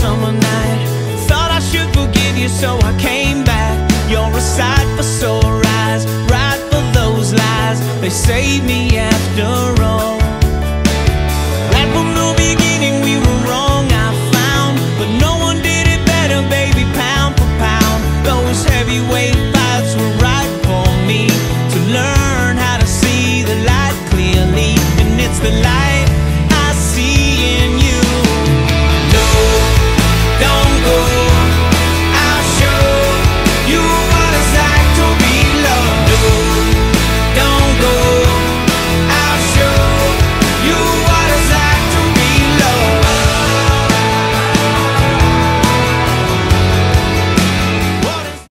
summer night. Thought I should forgive you so I came back. You're a sight for sore eyes, right for those lies. They saved me after all.